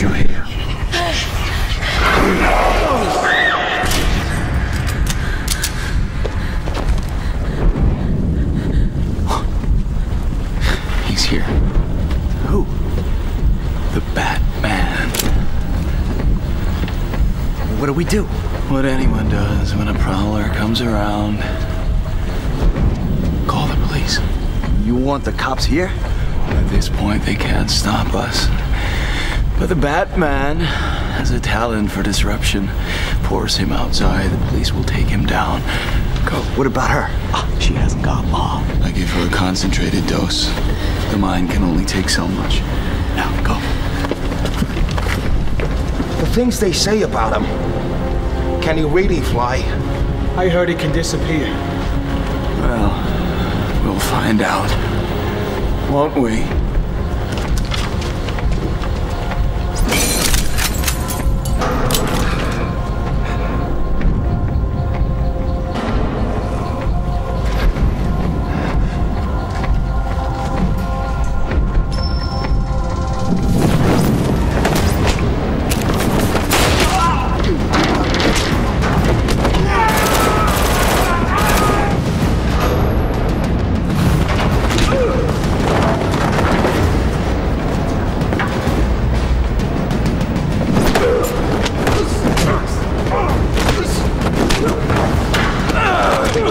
you here. He's here. Who? The Batman. What do we do? What anyone does when a prowler comes around. Call the police. You want the cops here? At this point, they can't stop us. But the Batman has a talent for disruption. Force him outside, the police will take him down. Go. What about her? Ah, she hasn't got long. I give her a concentrated dose. The mind can only take so much. Now, go. The things they say about him. Can he really fly? I heard he can disappear. Well, we'll find out. Won't we? Taste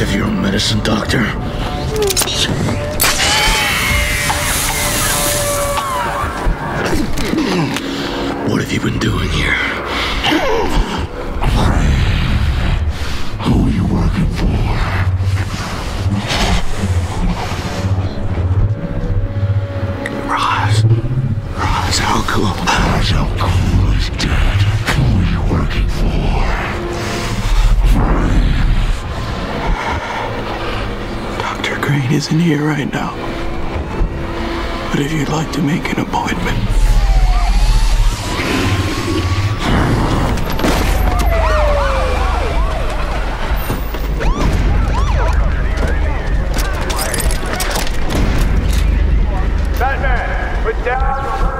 of your own medicine, Doctor. What have you been doing here? Dr. Crane isn't here right now. But if you'd like to make an appointment, Batman, we're down.